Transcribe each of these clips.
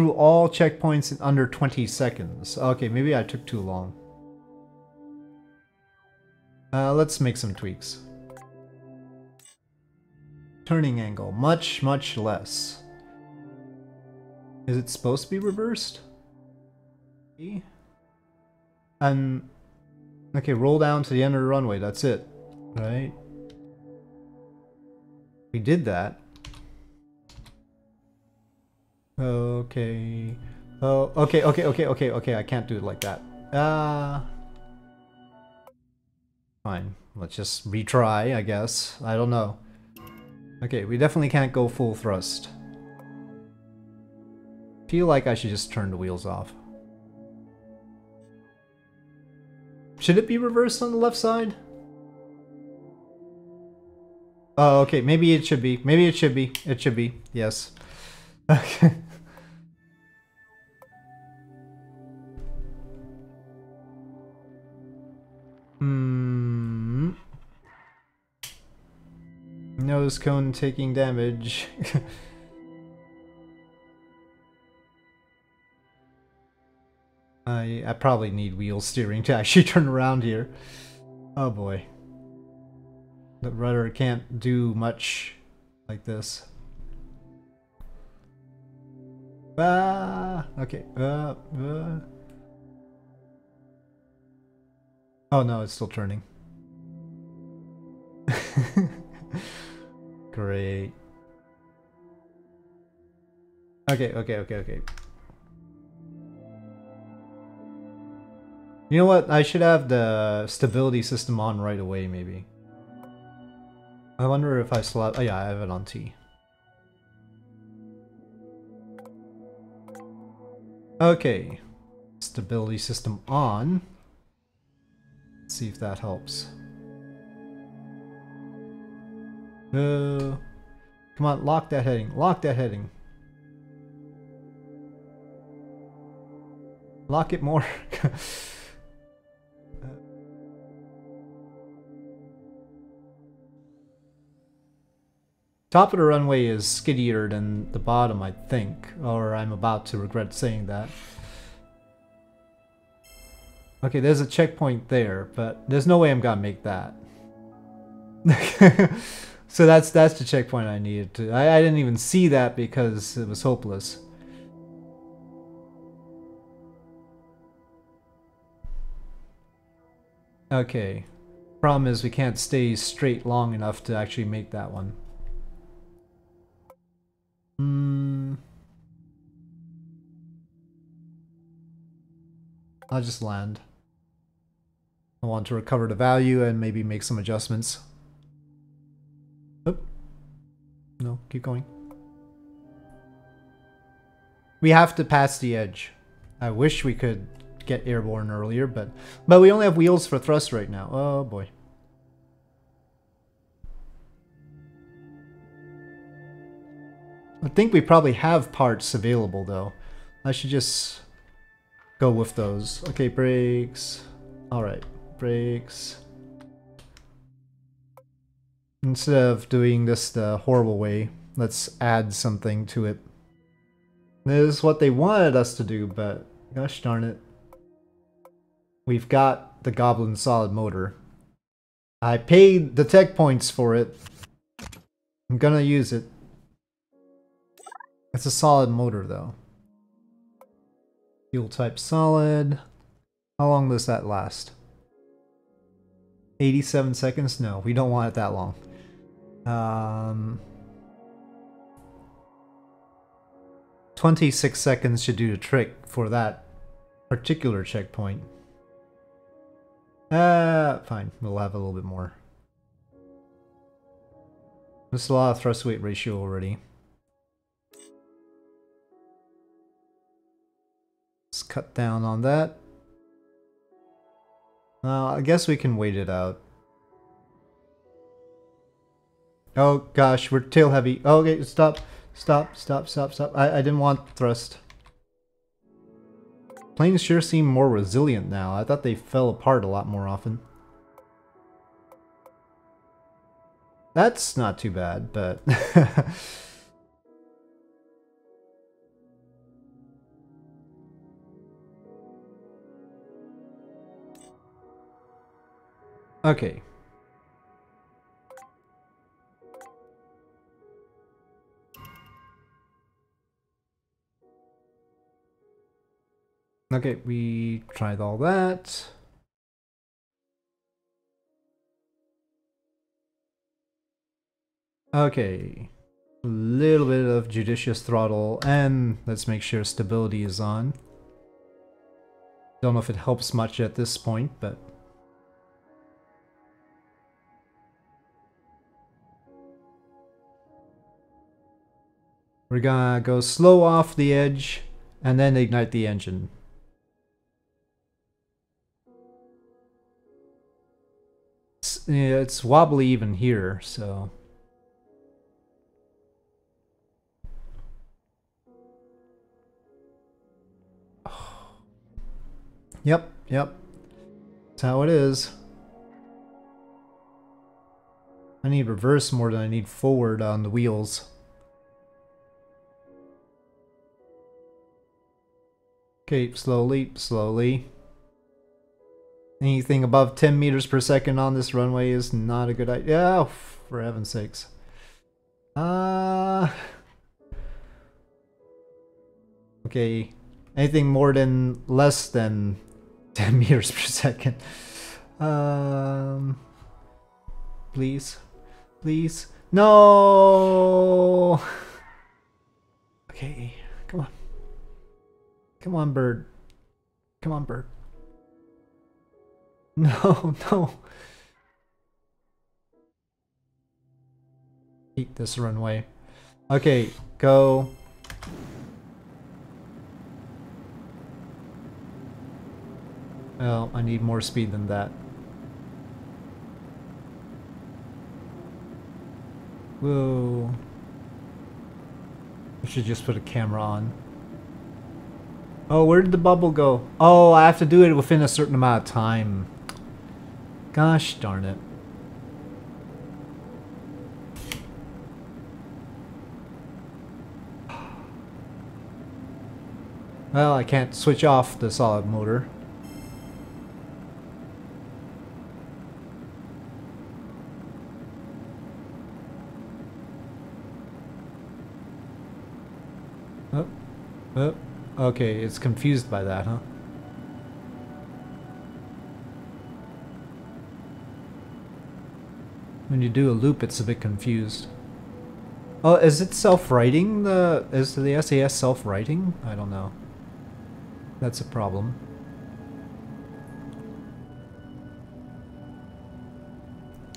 through all checkpoints in under 20 seconds. Okay, maybe I took too long. Uh, let's make some tweaks. Turning angle, much, much less. Is it supposed to be reversed? And okay, roll down to the end of the runway. That's it, right? We did that. Okay. Oh, okay, okay, okay, okay, okay. I can't do it like that. Uh, fine. Let's just retry, I guess. I don't know. Okay, we definitely can't go full thrust. Feel like I should just turn the wheels off. Should it be reversed on the left side? Oh, okay. Maybe it should be. Maybe it should be. It should be. Yes. Okay. Hmm. Nose cone taking damage. I, I probably need wheel steering to actually turn around here. Oh boy. The rudder can't do much like this. Ah, okay. Uh, uh. Oh no, it's still turning. Great. Okay, okay, okay, okay. You know what? I should have the stability system on right away, maybe. I wonder if I still have... Oh yeah, I have it on T. Okay. Stability system on. See if that helps. Uh, come on, lock that heading. Lock that heading. Lock it more. Top of the runway is skiddier than the bottom, I think. Or I'm about to regret saying that. Okay, there's a checkpoint there, but there's no way I'm gonna make that. so that's that's the checkpoint I needed to. I, I didn't even see that because it was hopeless. Okay. Problem is we can't stay straight long enough to actually make that one. Hmm. I'll just land. I want to recover the value and maybe make some adjustments. Oop. No, keep going. We have to pass the edge. I wish we could get airborne earlier, but but we only have wheels for thrust right now. Oh boy. I think we probably have parts available though. I should just go with those. Okay, brakes. Alright, brakes. Instead of doing this the horrible way, let's add something to it. This is what they wanted us to do, but gosh darn it. We've got the Goblin Solid Motor. I paid the tech points for it. I'm gonna use it. It's a solid motor though. Fuel type solid. How long does that last? 87 seconds? No, we don't want it that long. Um, 26 seconds should do the trick for that particular checkpoint. Uh, fine. We'll have a little bit more. This is a lot of thrust weight ratio already. Let's cut down on that. Uh, I guess we can wait it out. Oh gosh, we're tail heavy. Oh, okay, stop, stop, stop, stop, stop. I, I didn't want thrust. Planes sure seem more resilient now. I thought they fell apart a lot more often. That's not too bad, but... Okay. Okay, we tried all that. Okay. A little bit of judicious throttle and let's make sure stability is on. Don't know if it helps much at this point, but We're gonna go slow off the edge and then ignite the engine. It's, it's wobbly even here, so... Yep, yep. That's how it is. I need reverse more than I need forward on the wheels. Okay, slowly, slowly. Anything above 10 meters per second on this runway is not a good idea. Oh, for heaven's sakes. Uh... Okay, anything more than less than 10 meters per second. Um, please, please, no. Okay, come on, come on, bird, come on, bird. No, no. Eat this runway. Okay, go. Well, I need more speed than that. Whoa. I should just put a camera on. Oh, where did the bubble go? Oh, I have to do it within a certain amount of time. Gosh darn it. Well, I can't switch off the solid motor. Oh, oh, okay, it's confused by that, huh? When you do a loop, it's a bit confused. Oh, is it self-righting? The Is the SAS self-righting? I don't know. That's a problem.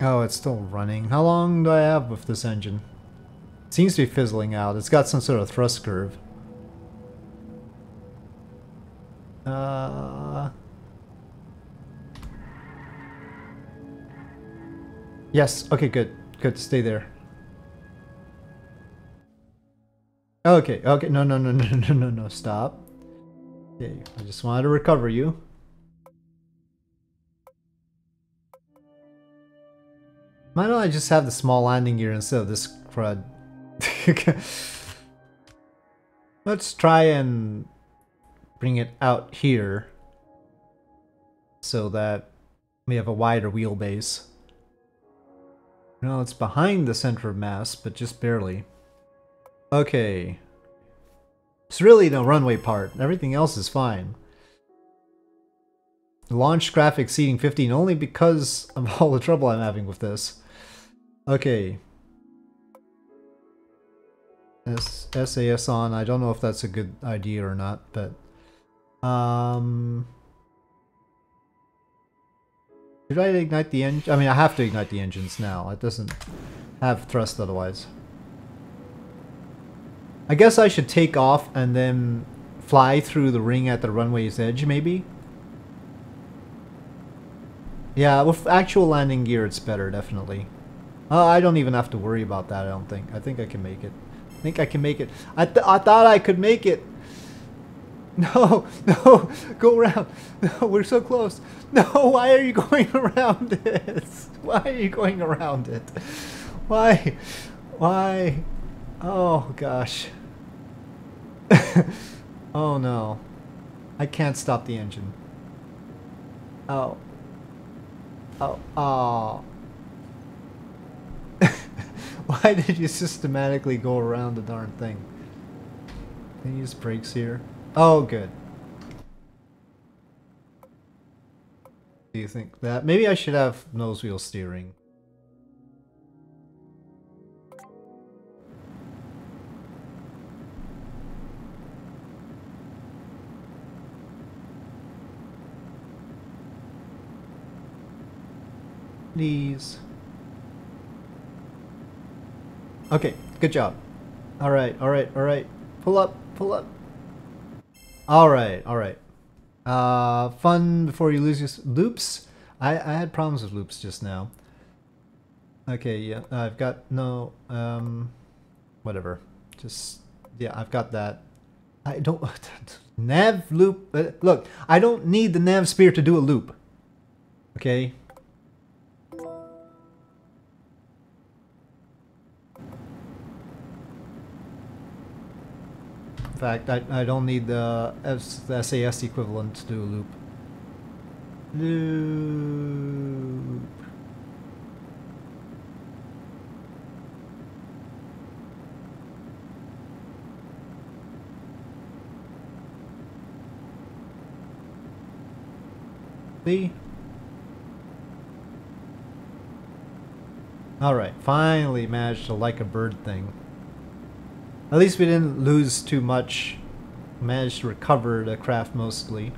Oh, it's still running. How long do I have with this engine? It seems to be fizzling out. It's got some sort of thrust curve. Uh... Yes, okay, good. Good, stay there. Okay, okay, no, no, no, no, no, no, no, stop. Okay, I just wanted to recover you. Why don't I just have the small landing gear instead of this crud? Let's try and bring it out here so that we have a wider wheelbase. No, it's behind the center of mass, but just barely. Okay. It's really the runway part. Everything else is fine. Launch graphics exceeding 15 only because of all the trouble I'm having with this. Okay. S SAS on. I don't know if that's a good idea or not, but... Um... Should I ignite the engine? I mean, I have to ignite the engines now. It doesn't have thrust otherwise. I guess I should take off and then fly through the ring at the runway's edge, maybe? Yeah, with actual landing gear, it's better, definitely. Uh, I don't even have to worry about that, I don't think. I think I can make it. I think I can make it. I, th I thought I could make it! No, no, go around. No, we're so close. No, why are you going around it? Why are you going around it? Why? Why? Oh, gosh. oh, no. I can't stop the engine. Oh. Oh, oh. Why did you systematically go around the darn thing? Can you use brakes here? Oh, good. Do you think that? Maybe I should have nose wheel steering. Please. Okay, good job. Alright, alright, alright. Pull up, pull up. Alright, alright. Uh, fun before you lose your loops. I, I had problems with loops just now. Okay, yeah, I've got no, um, whatever. Just, yeah, I've got that. I don't, nav loop, uh, look, I don't need the nav sphere to do a loop. Okay, fact, I, I don't need the, SAS equivalent to do a loop. Loop. See? Alright, finally managed to like a bird thing. At least we didn't lose too much. Managed to recover the craft mostly.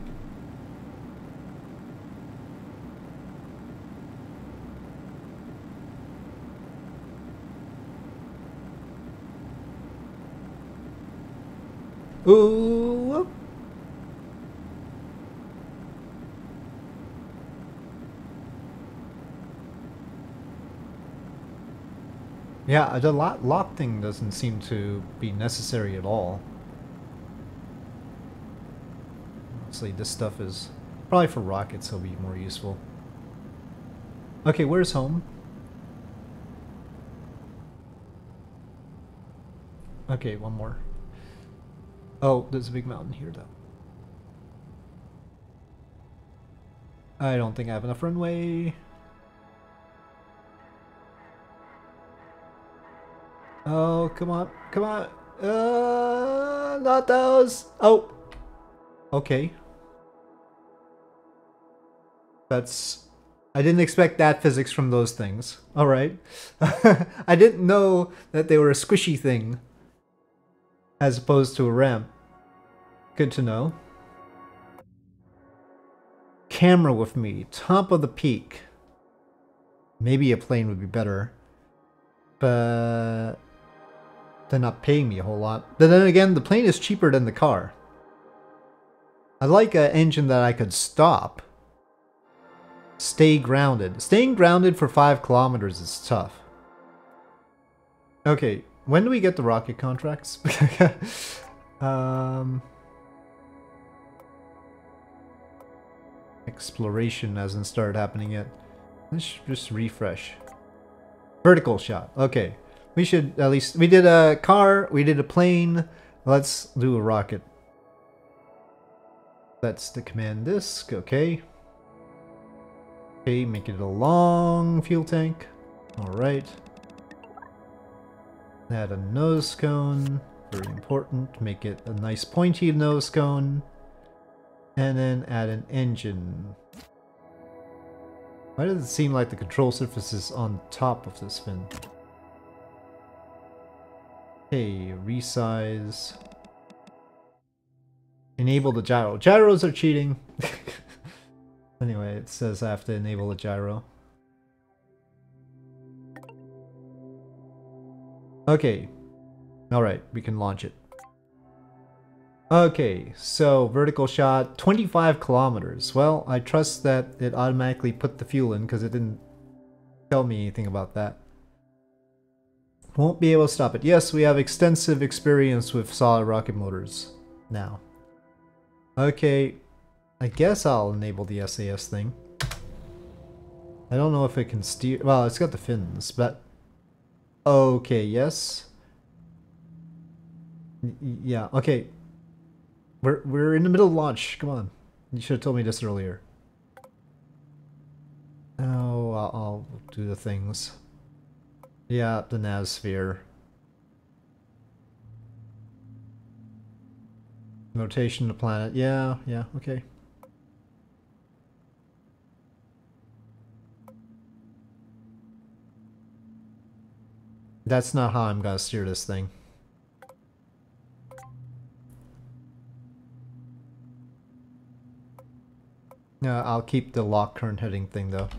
Ooh. Yeah, uh, the lock thing doesn't seem to be necessary at all. Honestly, this stuff is probably for rockets it'll be more useful. Okay, where's home? Okay, one more. Oh, there's a big mountain here though. I don't think I have enough runway. Oh, come on. Come on. Uh, not those. Oh. Okay. That's... I didn't expect that physics from those things. Alright. I didn't know that they were a squishy thing. As opposed to a ramp. Good to know. Camera with me. Top of the peak. Maybe a plane would be better. But they're not paying me a whole lot. But then again, the plane is cheaper than the car. I like an engine that I could stop. Stay grounded. Staying grounded for 5 kilometers is tough. Okay, when do we get the rocket contracts? um, exploration hasn't started happening yet. Let's just refresh. Vertical shot. Okay. We should at least... We did a car, we did a plane. Let's do a rocket. That's the command disk, okay. Okay, make it a long fuel tank. Alright. Add a nose cone. Very important. Make it a nice pointy nose cone. And then add an engine. Why does it seem like the control surface is on top of this fin? Okay, resize. Enable the gyro. Gyros are cheating. anyway, it says I have to enable the gyro. Okay. Alright, we can launch it. Okay, so vertical shot, 25 kilometers. Well, I trust that it automatically put the fuel in because it didn't tell me anything about that. Won't be able to stop it. Yes, we have extensive experience with solid rocket motors now. Okay, I guess I'll enable the SAS thing. I don't know if it can steer... Well, it's got the fins, but... Okay, yes. yeah, okay. We're, we're in the middle of launch. Come on. You should have told me this earlier. Oh, I'll, I'll do the things. Yeah, the NavSphere. Rotation of the planet. Yeah, yeah, okay. That's not how I'm gonna steer this thing. Yeah, I'll keep the lock current heading thing though.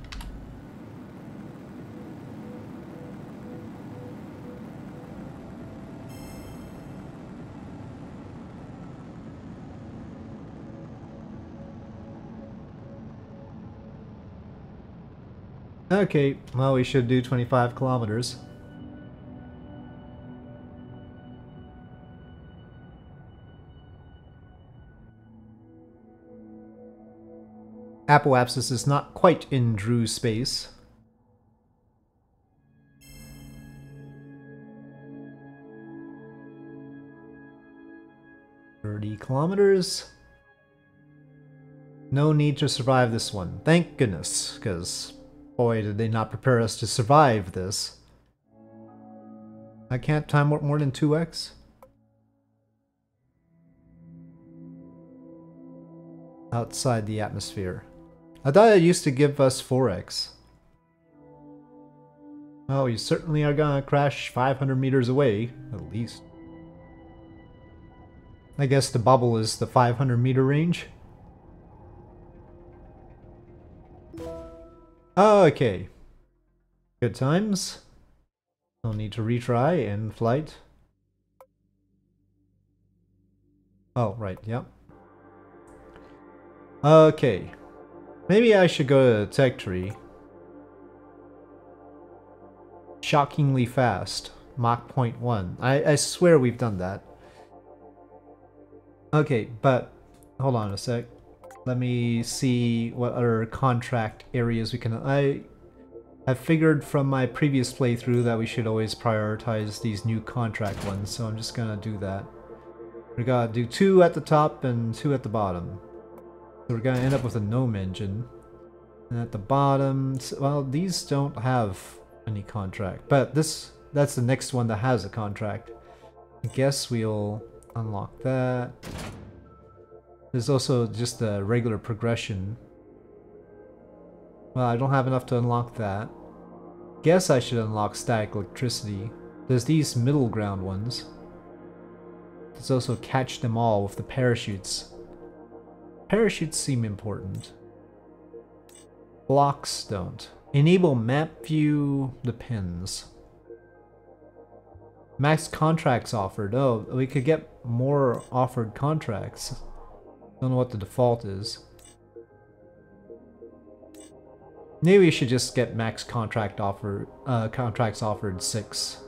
Okay, well we should do 25 kilometers. Apoapsis is not quite in Drew space. Thirty kilometers. No need to survive this one. Thank goodness, because boy did they not prepare us to survive this. I can't time warp more than 2x? Outside the atmosphere. I thought it used to give us 4x. Oh, you certainly are gonna crash 500 meters away, at least. I guess the bubble is the 500 meter range. Okay. Good times. I'll need to retry in flight. Oh, right, yep. Okay. Maybe I should go to the Tech Tree. Shockingly fast. Mach 0.1. I, I swear we've done that. Okay, but hold on a sec. Let me see what other contract areas we can... I have figured from my previous playthrough that we should always prioritize these new contract ones, so I'm just gonna do that. We gotta do two at the top and two at the bottom. So we're gonna end up with a gnome engine. And at the bottom, well, these don't have any contract, but this that's the next one that has a contract. I guess we'll unlock that. There's also just a regular progression. Well, I don't have enough to unlock that. Guess I should unlock static electricity. There's these middle ground ones. Let's also catch them all with the parachutes. Parachutes seem important. Blocks don't. Enable map view depends. Max contracts offered. Oh, we could get more offered contracts. Don't know what the default is. Maybe we should just get max contract offer uh, contracts offered six.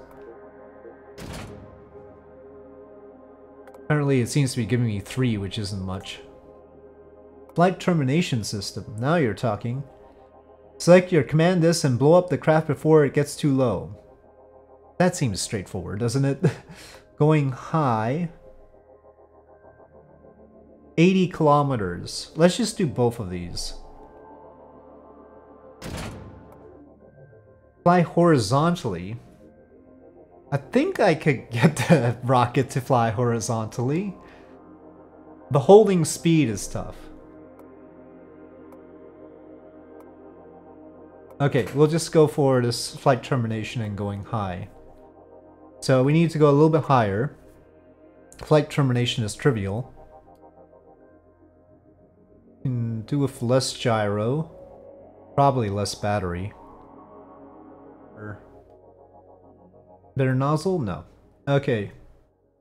Apparently it seems to be giving me three, which isn't much. Flight termination system. Now you're talking. Select your command this and blow up the craft before it gets too low. That seems straightforward, doesn't it? Going high. 80 kilometers. Let's just do both of these. Fly horizontally. I think I could get the rocket to fly horizontally. The holding speed is tough. Okay, we'll just go for this flight termination and going high. So we need to go a little bit higher. Flight termination is trivial. Can do with less gyro. Probably less battery. Better nozzle? No. Okay.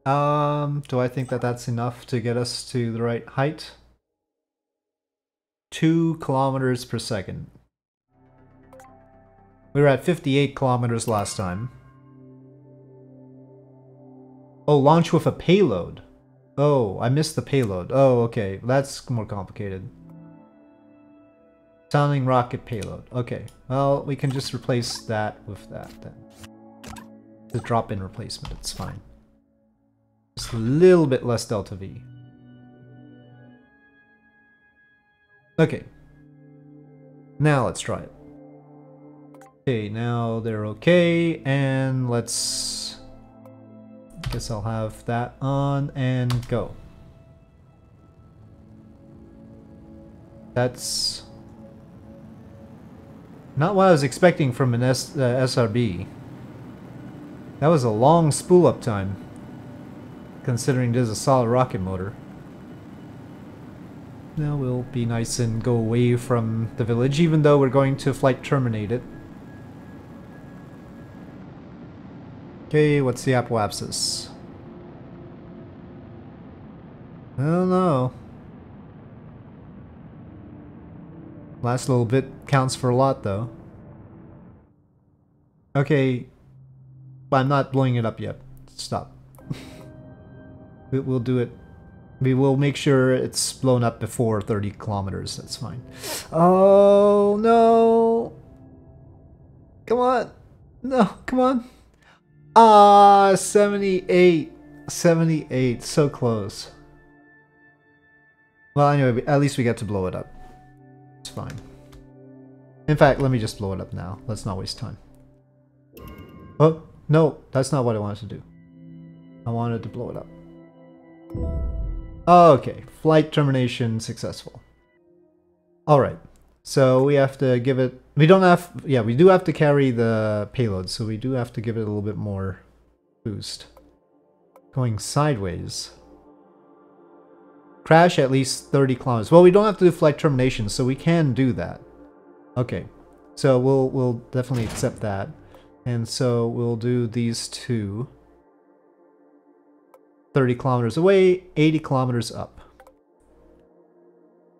Um, do I think that that's enough to get us to the right height? Two kilometers per second. We were at 58 kilometers last time. Oh, launch with a payload. Oh, I missed the payload. Oh, okay. That's more complicated. Sounding rocket payload. Okay. Well, we can just replace that with that then. The drop-in replacement. It's fine. Just a little bit less delta V. Okay. Now let's try it. Okay, now they're okay, and let's... Guess I'll have that on and go. That's... Not what I was expecting from an S uh, SRB. That was a long spool up time, considering this is a solid rocket motor. Now we'll be nice and go away from the village, even though we're going to flight terminate it. Okay, what's the apoapsis? I don't know. Last little bit counts for a lot, though. Okay, but I'm not blowing it up yet. Stop. we'll do it. We will make sure it's blown up before 30 kilometers. That's fine. Oh, no. Come on. No, come on. Ah, 78. 78. So close. Well, anyway, at least we get to blow it up. Fine. In fact, let me just blow it up now. Let's not waste time. Oh, no, that's not what I wanted to do. I wanted to blow it up. Okay, flight termination successful. Alright, so we have to give it... We don't have... Yeah, we do have to carry the payload, so we do have to give it a little bit more boost. Going sideways. Crash at least 30 kilometers. Well, we don't have to do flight termination, so we can do that. Okay, so we'll, we'll definitely accept that. And so we'll do these two. 30 kilometers away, 80 kilometers up.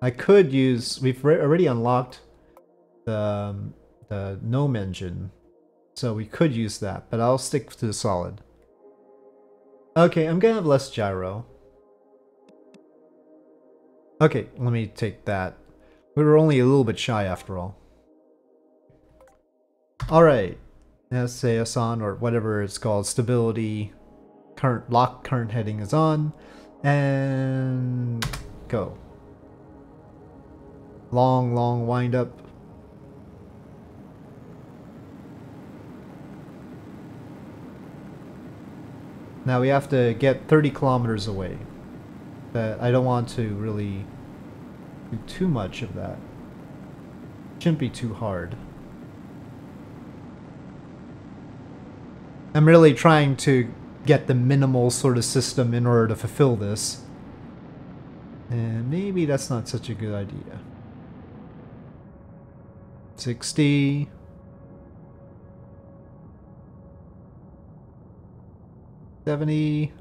I could use, we've already unlocked the, um, the GNOME engine, so we could use that, but I'll stick to the solid. Okay, I'm gonna have less gyro. Okay, let me take that. We were only a little bit shy after all. Alright, SAS on, or whatever it's called, stability current lock current heading is on and go long long wind up now we have to get 30 kilometers away but I don't want to really do too much of that shouldn't be too hard I'm really trying to get the minimal sort of system in order to fulfill this. And maybe that's not such a good idea. 60. Seventy.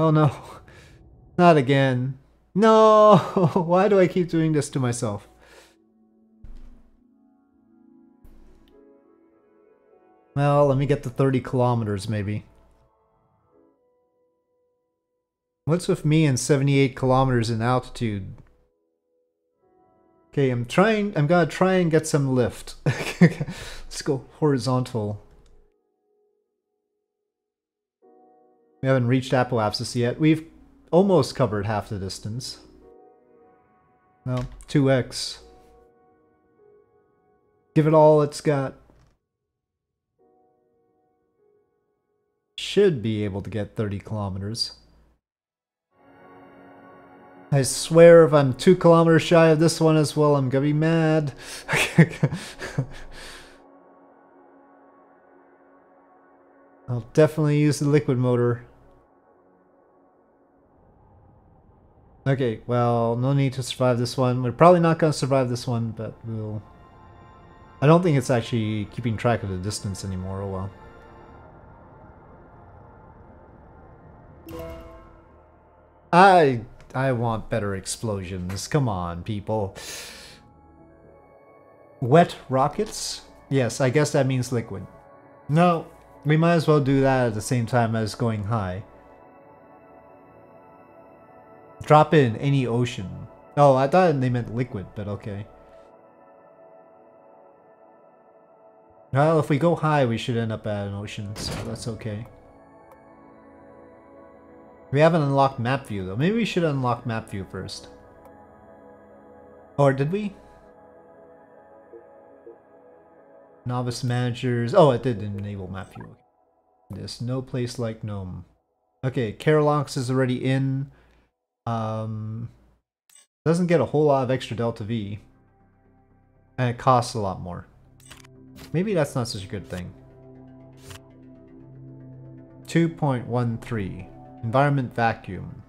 Oh no. Not again. No! Why do I keep doing this to myself? Well, let me get to 30 kilometers, maybe. What's with me and 78 kilometers in altitude? Okay, I'm trying, I'm gonna try and get some lift. Let's go horizontal. We haven't reached apoapsis yet. We've almost covered half the distance. Well, 2x. Give it all it's got. should be able to get 30 kilometers. I swear if I'm two kilometers shy of this one as well, I'm gonna be mad. I'll definitely use the liquid motor. Okay, well, no need to survive this one. We're probably not gonna survive this one, but we'll... I don't think it's actually keeping track of the distance anymore, oh well. I I want better explosions. Come on, people. Wet rockets? Yes, I guess that means liquid. No, we might as well do that at the same time as going high. Drop in any ocean. Oh, I thought they meant liquid, but okay. Well, if we go high, we should end up at an ocean, so that's okay. We haven't unlocked map view though. Maybe we should unlock map view first. Or did we? Novice managers. Oh, it did enable map view. There's no place like Nome. Okay, Kerolox is already in. Um, doesn't get a whole lot of extra Delta V. And it costs a lot more. Maybe that's not such a good thing. 2.13. Environment vacuum.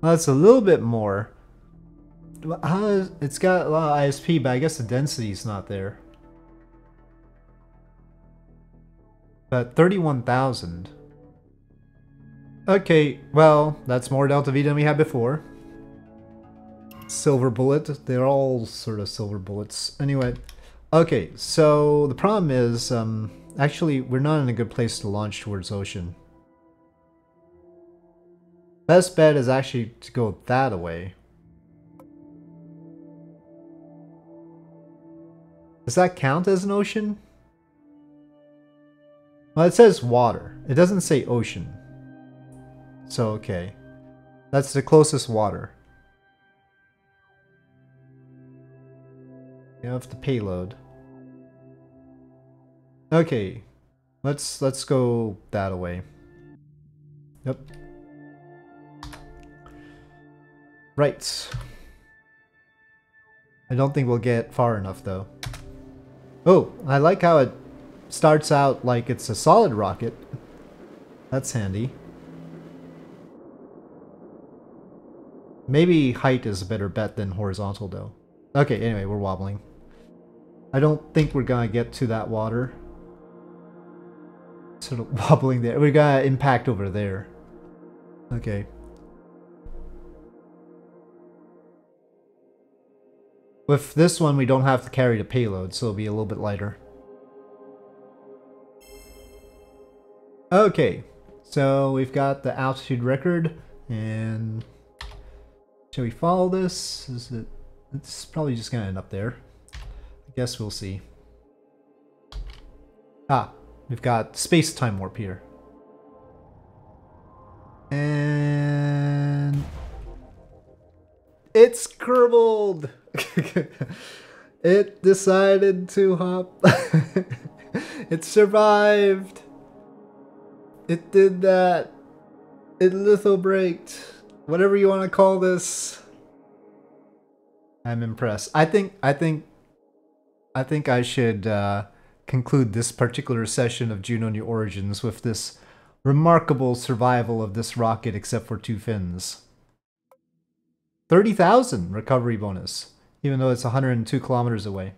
Well, that's a little bit more. How is, it's got a lot of ISP, but I guess the density is not there. But 31,000. Okay, well, that's more Delta V than we had before. Silver bullet. They're all sort of silver bullets. Anyway, okay, so the problem is, um, actually, we're not in a good place to launch towards ocean. Best bet is actually to go that away. Does that count as an ocean? Well, it says water. It doesn't say ocean. So, okay. That's the closest water. You have the payload. Okay. Let's let's go that away. Yep. Right. I don't think we'll get far enough though. Oh, I like how it starts out like it's a solid rocket. That's handy. Maybe height is a better bet than horizontal though. Okay, anyway, we're wobbling. I don't think we're gonna get to that water. Sort of wobbling there. We're gonna impact over there. Okay. With this one, we don't have to carry the payload, so it'll be a little bit lighter. Okay, so we've got the altitude record, and shall we follow this? Is it? It's probably just gonna end up there. I guess we'll see. Ah, we've got space-time warp here. And... It's Kerbal! it decided to hop. it survived! It did that. It lithobraked. Whatever you want to call this. I'm impressed. I think I think I think I should uh, conclude this particular session of Juno New Origins with this remarkable survival of this rocket except for two fins. 30,000 recovery bonus, even though it's 102 kilometers away.